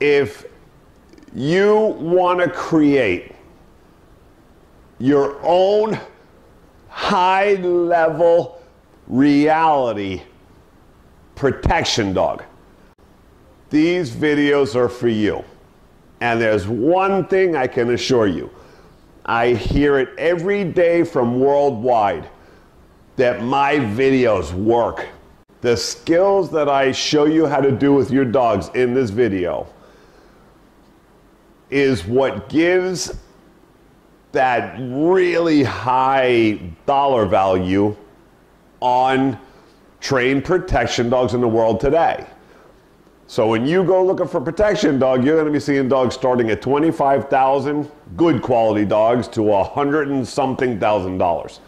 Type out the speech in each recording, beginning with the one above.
if you want to create your own high level reality protection dog, these videos are for you. And there's one thing I can assure you I hear it every day from worldwide that my videos work. The skills that I show you how to do with your dogs in this video is what gives that really high dollar value on trained protection dogs in the world today. So when you go looking for protection dog, you're going to be seeing dogs starting at 25,000, good quality dogs, to a hundred and something thousand dollars.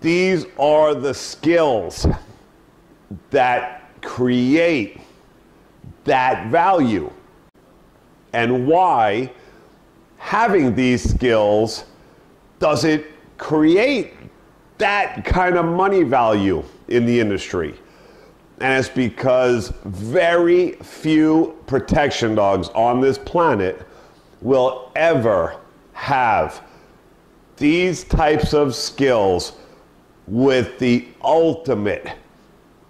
These are the skills that create that value and why having these skills does it create that kind of money value in the industry. And it's because very few protection dogs on this planet will ever have these types of skills with the ultimate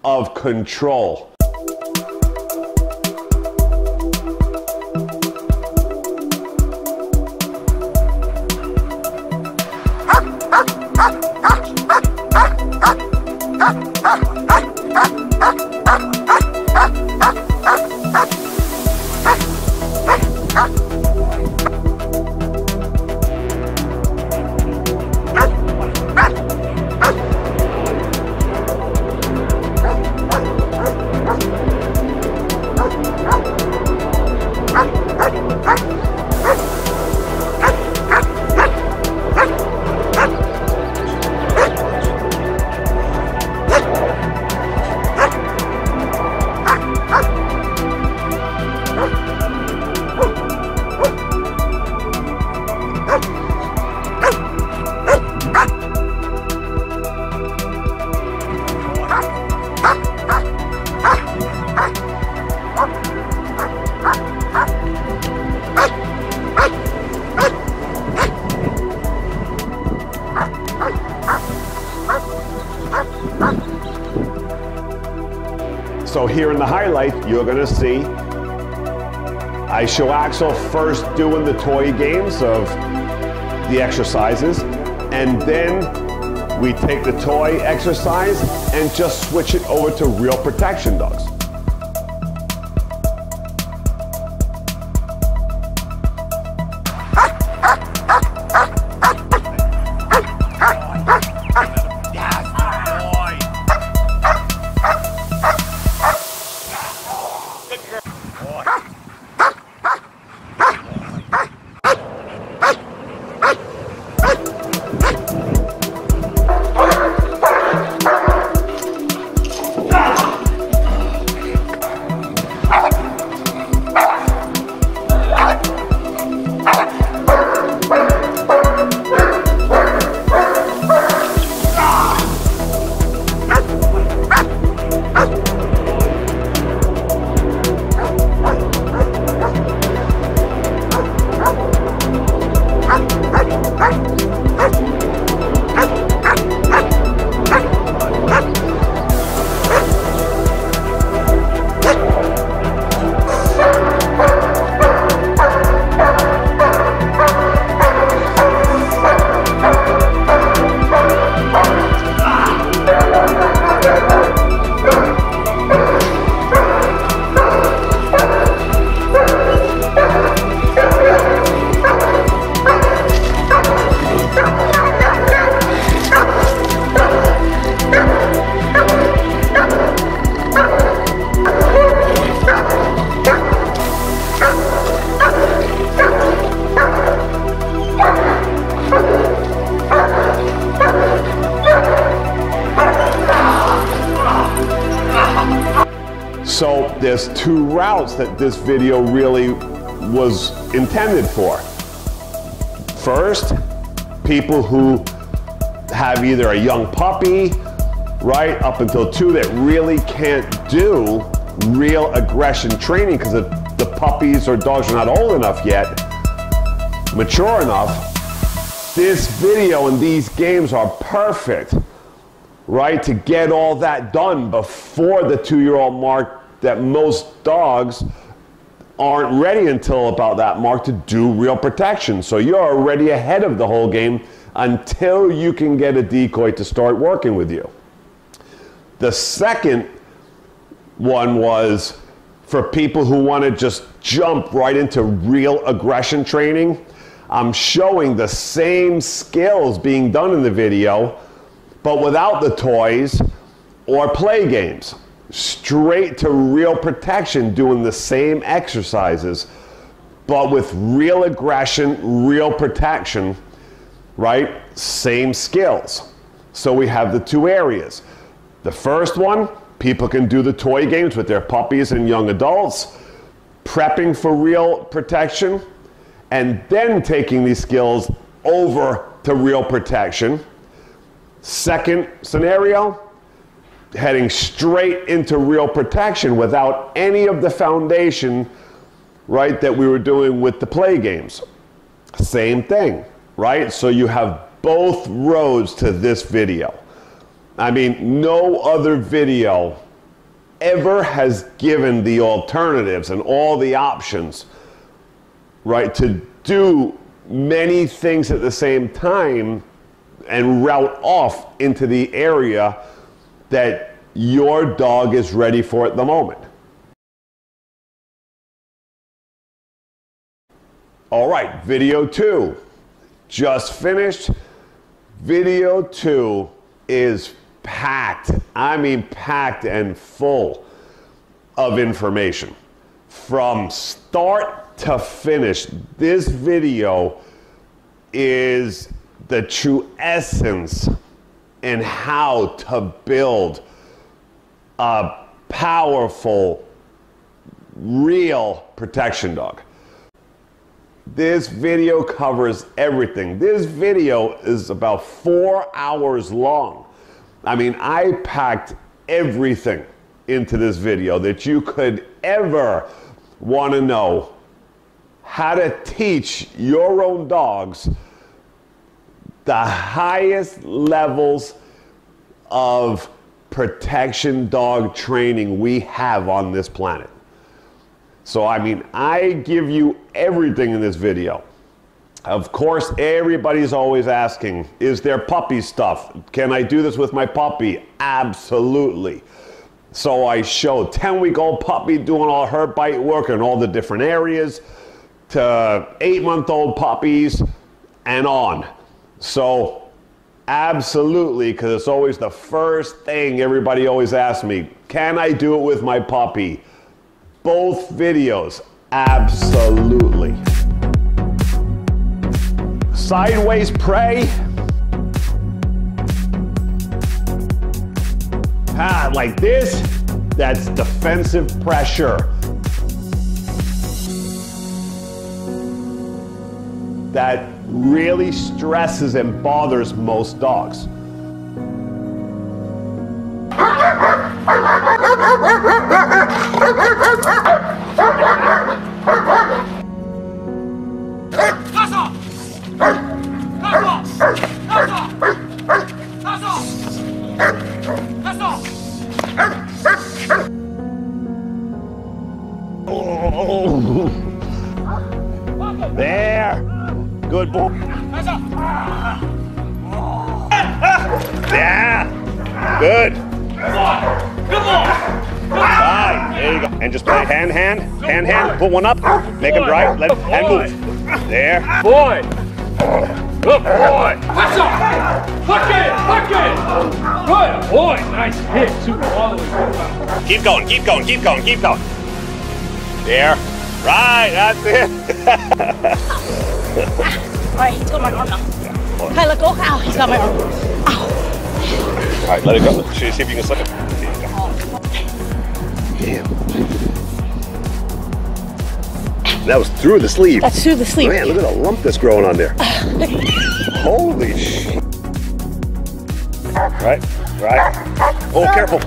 of control. The highlight, you're gonna see I show Axel first doing the toy games of the exercises, and then we take the toy exercise and just switch it over to real protection dogs. So there's two routes that this video really was intended for. First, people who have either a young puppy, right, up until two that really can't do real aggression training because the, puppies or dogs are not old enough yet, mature enough, this video and these games are perfect, right, to get all that done before the two year old mark that most dogs aren't ready until about that mark to do real protection. So you're already ahead of the whole game until you can get a decoy to start working with you. The second one was for people who want to just jump right into real aggression training. I'm showing the same skills being done in the video, but without the toys or play games. Straight to real protection, doing the same exercises, but with real aggression, real protection, right? Same skills. So we have the two areas. The first one, people can do the toy games with their puppies and young adults, prepping for real protection, and then taking these skills over to real protection. Second scenario, heading straight into real protection without any of the foundation, right, that we were doing with the play games. Same thing, right? So you have both roads to this video. I mean, no other video ever has given the alternatives and all the options, right, to do many things at the same time and route off into the area that your dog is ready for at the moment. All right, video two, just finished. Video two is packed, I mean packed and full of information. From start to finish, this video is the true essence and how to build a powerful, real protection dog. This video covers everything. This video is about four hours long. I mean, I packed everything into this video that you could ever want to know how to teach your own dogs the highest levels of protection dog training we have on this planet. So, I mean, I give you everything in this video. Of course, everybody's always asking, is there puppy stuff? Can I do this with my puppy? Absolutely. So I show 10 week old puppy doing all her bite work in all the different areas to eight month old puppies and on. So absolutely, because it's always the first thing everybody always asks me, can I do it with my puppy? Both videos, absolutely sideways prey. Ah, like this, that's defensive pressure. That really stresses and bothers most dogs. There. Good boy. Yeah. Good. Come on. Right. There you go. And just play hand, hand, hand, hand. Put one up. Make him drive. Let him, and move. There. Boy. Good boy. That's up. Hook it. Hook it. Good boy. Nice hit. Super all the way. Keep going. Keep going. Keep going. Keep going. There. Right. That's it. All right, he's got my arm now. Okay, let go. Ow, he's got my arm. Ow. All right. Let it go. See see if you can slip it. Damn. That was through the sleeve. That's through the sleeve. Man, look at the lump that's growing on there. Holy shit. Right, right. Oh, careful.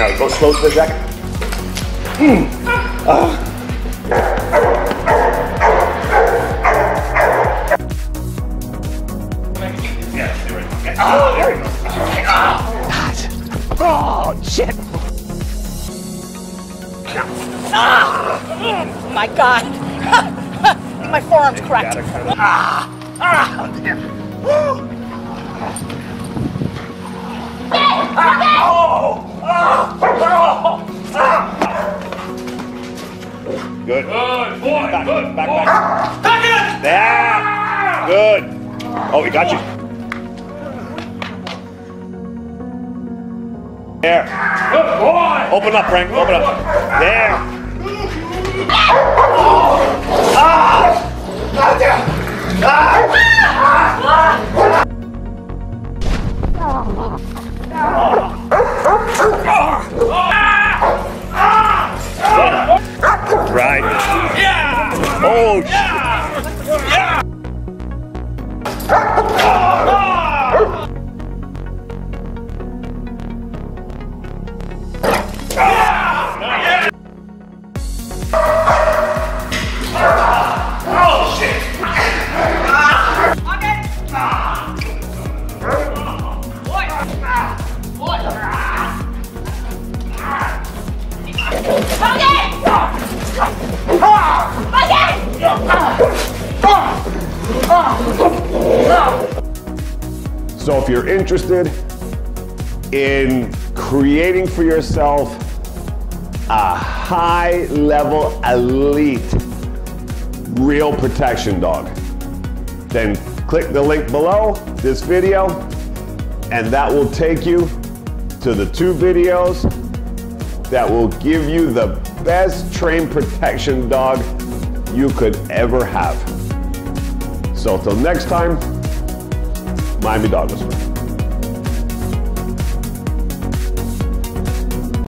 Now go slow for a second. Oh, shit. Ah! My God. My forearm's cracked. Ah! Ah! Woo! Good. Good boy. Back, good back, boy. back. Back it. There. Good. Oh, we got you. There. Good boy. Open up, Frank. Open up. There. Right. Yeah. Oh, Yeah. So if you're interested in creating for yourself a high level elite real protection dog, then click the link below this video and that will take you to the two videos that will give you the best trained protection dog you could ever have. So till next time, Miami Dog Whisperer.